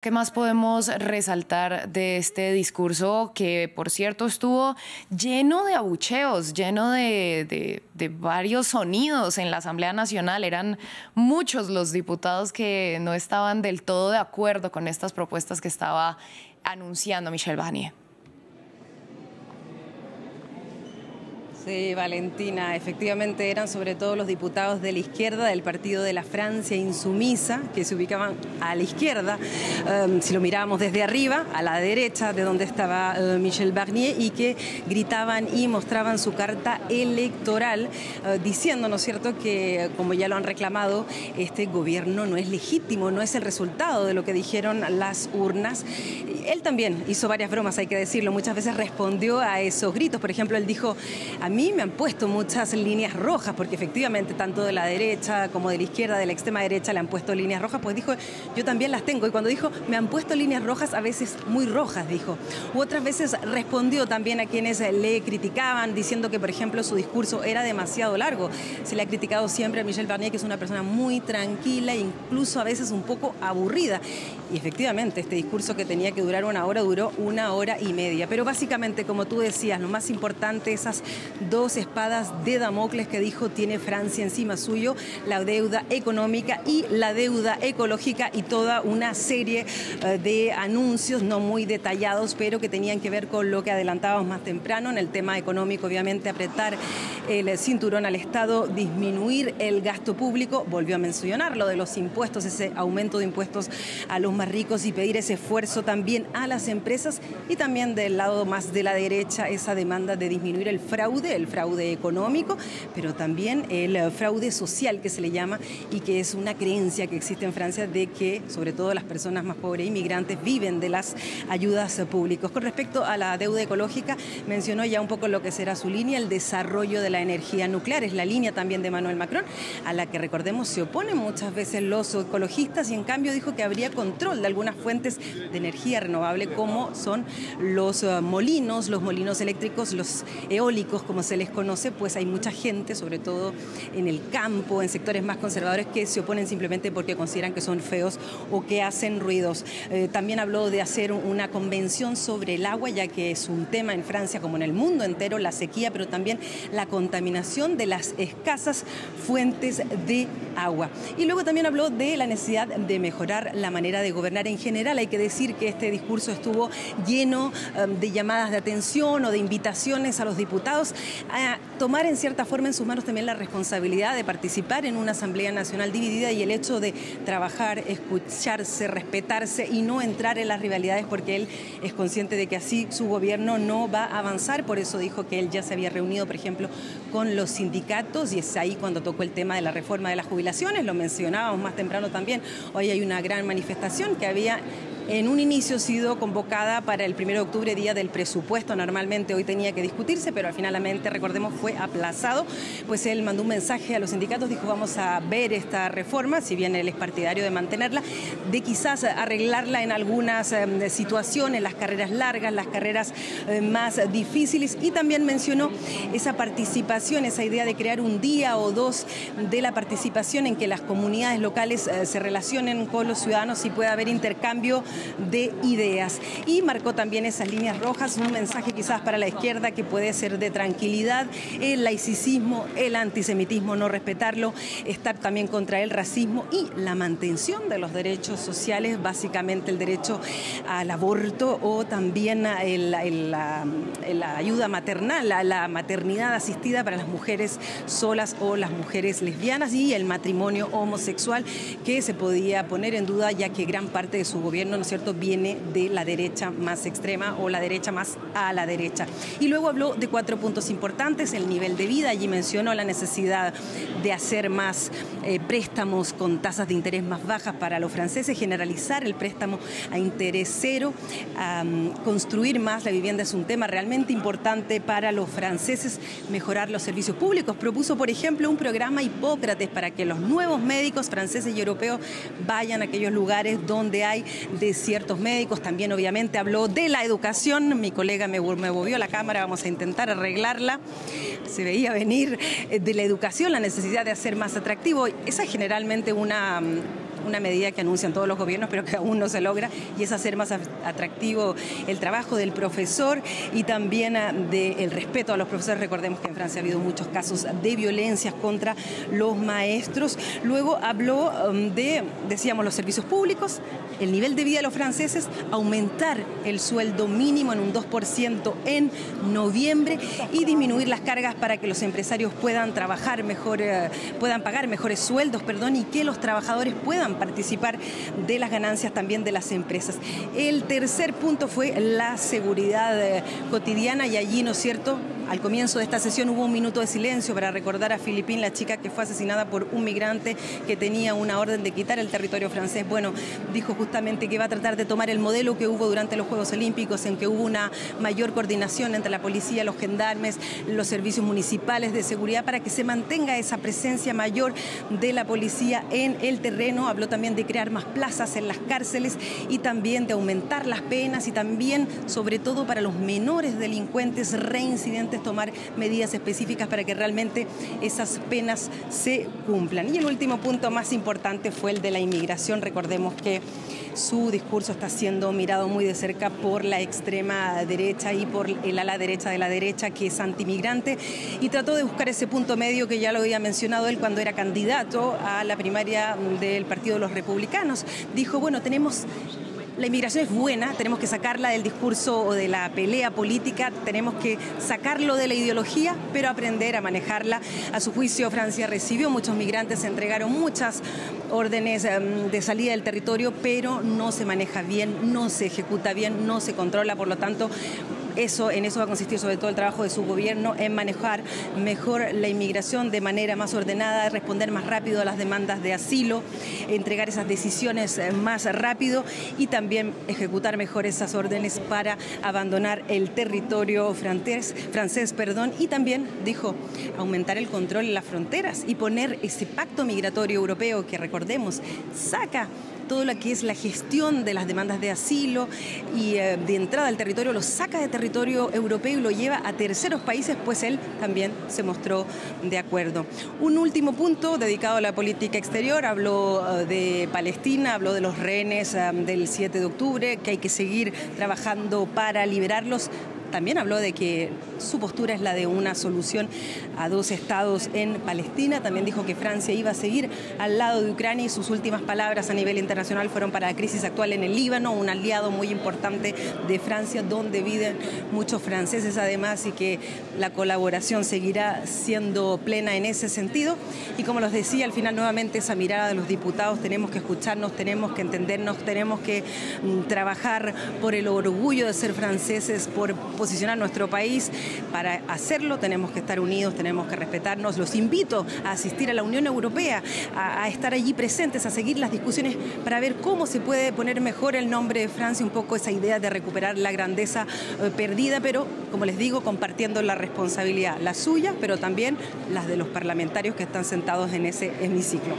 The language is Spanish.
¿Qué más podemos resaltar de este discurso que, por cierto, estuvo lleno de abucheos, lleno de, varios sonidos en la Asamblea Nacional? Eran muchos los diputados que no estaban del todo de acuerdo con estas propuestas que estaba anunciando Michel Barnier. Sí, Valentina, efectivamente eran sobre todo los diputados de la izquierda del partido de la Francia insumisa, que se ubicaban a la izquierda, em, si lo mirábamos desde arriba, a la derecha de donde estaba eh, Michel Barnier, y que gritaban y mostraban su carta electoral, eh, diciendo, ¿no es cierto?, que como ya lo han reclamado, este gobierno no es legítimo, no es el resultado de lo que dijeron las urnas. Él también hizo varias bromas, hay que decirlo, muchas veces respondió a esos gritos, por ejemplo, él dijo, a mí me han puesto muchas líneas rojas, porque efectivamente tanto de la derecha como de la izquierda, de la extrema derecha le han puesto líneas rojas, pues dijo, yo también las tengo. Y cuando dijo, me han puesto líneas rojas, a veces muy rojas, dijo. U otras veces respondió también a quienes le criticaban, diciendo que, por ejemplo, su discurso era demasiado largo. Se le ha criticado siempre a Michel Barnier, que es una persona muy tranquila, incluso a veces un poco aburrida. Y efectivamente, este discurso que tenía que durar una hora duró una hora y media. Pero básicamente, como tú decías, lo más importante, esas dos espadas de Damocles que dijo tiene Francia encima suyo, la deuda económica y la deuda ecológica y toda una serie eh, de anuncios no muy detallados, pero que tenían que ver con lo que adelantábamos más temprano en el tema económico, obviamente apretar el cinturón al Estado, disminuir el gasto público, volvió a mencionar lo de los impuestos, ese aumento de impuestos a los más ricos y pedir ese esfuerzo también a las empresas y también del lado más de la derecha esa demanda de disminuir el fraude el fraude económico, pero también el eh, fraude social que se le llama y que es una creencia que existe en Francia de que sobre todo las personas más pobres e inmigrantes viven de las ayudas públicas. Con respecto a la deuda ecológica, mencionó ya un poco lo que será su línea, el desarrollo de la energía nuclear, es la línea también de Manuel Macron, a la que recordemos se oponen muchas veces los ecologistas y en cambio dijo que habría control de algunas fuentes de energía renovable como son los eh, molinos, los molinos eléctricos, los eólicos, como se les conoce, pues hay mucha gente, sobre todo en el campo, en sectores más conservadores, que se oponen simplemente porque consideran que son feos o que hacen ruidos. Eh, también habló de hacer una convención sobre el agua, ya que es un tema en Francia como en el mundo entero, la sequía, pero también la contaminación de las escasas fuentes de agua. Y luego también habló de la necesidad de mejorar la manera de gobernar en general. Hay que decir que este discurso estuvo lleno eh, de llamadas de atención o de invitaciones a los diputados a tomar en cierta forma en sus manos también la responsabilidad de participar en una Asamblea Nacional dividida y el hecho de trabajar, escucharse, respetarse y no entrar en las rivalidades porque él es consciente de que así su gobierno no va a avanzar. Por eso dijo que él ya se había reunido, por ejemplo, con los sindicatos y es ahí cuando tocó el tema de la reforma de las jubilaciones, lo mencionábamos más temprano también. Hoy hay una gran manifestación que había en un inicio sido convocada para el 1 de octubre, día del presupuesto. Normalmente hoy tenía que discutirse, pero finalmente, recordemos, fue aplazado. Pues él mandó un mensaje a los sindicatos, dijo vamos a ver esta reforma, si bien él es partidario de mantenerla, de quizás arreglarla en algunas em, situaciones, las carreras largas, las carreras eh, más difíciles. Y también mencionó esa participación, esa idea de crear un día o dos de la participación en que las comunidades locales eh, se relacionen con los ciudadanos y pueda haber intercambio de ideas. Y marcó también esas líneas rojas, un mensaje quizás para la izquierda que puede ser de tranquilidad, el laicismo, el antisemitismo, no respetarlo, estar también contra el racismo y la mantención de los derechos sociales, básicamente el derecho al aborto o también la, ayuda maternal, la maternidad asistida para las mujeres solas o las mujeres lesbianas y el matrimonio homosexual que se podía poner en duda ya que gran parte de su gobierno ¿no cierto?, viene de la derecha más extrema o la derecha más a la derecha. Y luego habló de cuatro puntos importantes, el nivel de vida, allí mencionó la necesidad de hacer más eh, préstamos con tasas de interés más bajas para los franceses, generalizar el préstamo a interés cero, construir más la vivienda es un tema realmente importante para los franceses, mejorar los servicios públicos. Propuso, por ejemplo, un programa Hipócrates para que los nuevos médicos franceses y europeos vayan a aquellos lugares donde hay de ciertos médicos, también obviamente habló de la educación, mi colega me, me movió la cámara, vamos a intentar arreglarla, se veía venir eh, de la educación, la necesidad de hacer más atractivo, esa es generalmente una una medida que anuncian todos los gobiernos, pero que aún no se logra, y es hacer más atractivo el trabajo del profesor y también ah, del respeto a los profesores. Recordemos que en Francia ha habido muchos casos de violencias contra los maestros. Luego habló um, de, decíamos, los servicios públicos, el nivel de vida de los franceses, aumentar el sueldo mínimo en un 2% en noviembre y disminuir las cargas para que los empresarios puedan trabajar mejor, eh, puedan pagar mejores sueldos, perdón, y que los trabajadores puedan participar de las ganancias también de las empresas. El tercer punto fue la seguridad eh, cotidiana y allí, ¿no es cierto? Al comienzo de esta sesión hubo un minuto de silencio para recordar a Filipín, la chica que fue asesinada por un migrante que tenía una orden de quitar el territorio francés. Bueno, dijo justamente que va a tratar de tomar el modelo que hubo durante los Juegos Olímpicos, en que hubo una mayor coordinación entre la policía, los gendarmes, los servicios municipales de seguridad para que se mantenga esa presencia mayor de la policía en el terreno. Habló también de crear más plazas en las cárceles y también de aumentar las penas y también, sobre todo para los menores delincuentes reincidentes, tomar medidas específicas para que realmente esas penas se cumplan. Y el último punto más importante fue el de la inmigración. Recordemos que su discurso está siendo mirado muy de cerca por la extrema derecha y por el ala derecha de la derecha que es antimigrante y trató de buscar ese punto medio que ya lo había mencionado él cuando era candidato a la primaria del Partido de los Republicanos. Dijo, bueno, tenemos la inmigración es buena, tenemos que sacarla del discurso o de la pelea política, tenemos que sacarlo de la ideología, pero aprender a manejarla. A su juicio, Francia recibió muchos migrantes, se entregaron muchas órdenes em, de salida del territorio, pero no se maneja bien, no se ejecuta bien, no se controla, por lo tanto, eso, en eso va a consistir sobre todo el trabajo de su gobierno, en manejar mejor la inmigración de manera más ordenada, responder más rápido a las demandas de asilo, entregar esas decisiones eh, más rápido y también ejecutar mejor esas órdenes para abandonar el territorio francés, francés perdón, y también dijo aumentar el control en las fronteras y poner ese pacto migratorio europeo que recordemos saca todo lo que es la gestión de las demandas de asilo y eh, de entrada al territorio, lo saca de territorio europeo y lo lleva a terceros países, pues él también se mostró de acuerdo. Un último punto dedicado a la política exterior, habló eh, de Palestina, habló de los rehenes eh, del 7 de octubre, que hay que seguir trabajando para liberarlos también habló de que su postura es la de una solución a dos estados en Palestina. También dijo que Francia iba a seguir al lado de Ucrania y sus últimas palabras a nivel internacional fueron para la crisis actual en el Líbano, un aliado muy importante de Francia, donde viven muchos franceses además y que la colaboración seguirá siendo plena en ese sentido. Y como los decía, al final nuevamente esa mirada de los diputados, tenemos que escucharnos, tenemos que entendernos, tenemos que mm, trabajar por el orgullo de ser franceses, por posicionar nuestro país. Para hacerlo tenemos que estar unidos, tenemos que respetarnos. Los invito a asistir a la Unión Europea, a, estar allí presentes, a seguir las discusiones para ver cómo se puede poner mejor el nombre de Francia, un poco esa idea de recuperar la grandeza eh, perdida, pero como les digo, compartiendo la responsabilidad, la suya, pero también las de los parlamentarios que están sentados en ese hemiciclo.